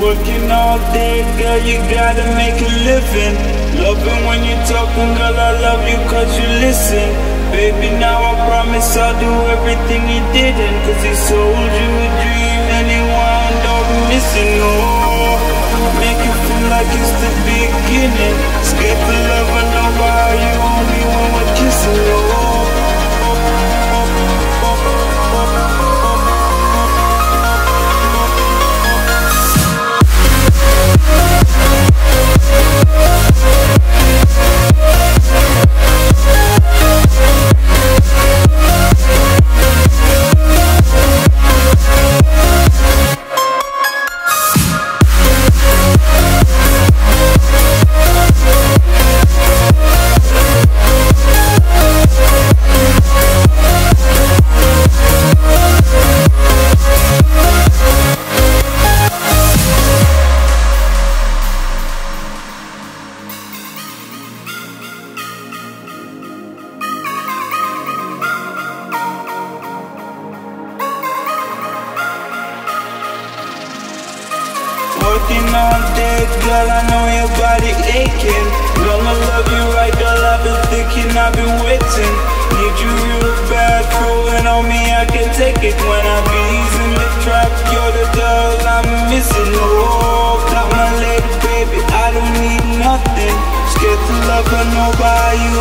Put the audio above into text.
Working all day, girl, you gotta make a living. Loving when you're talking, girl, I love you cause you listen. Baby, now I promise I'll do everything you didn't. Cause he sold you a dream and he wound up missing. Oh, make you feel like it's the beginning. Working all day, girl, I know your body aching. Gonna love you right, girl, I've been thinking, I've been waiting. Need you real bad, proving on me, I can take it. When I be in the trap, you're the girl I'm missing. Oh, got my leg, baby, I don't need nothing. Scared to love her, nobody, you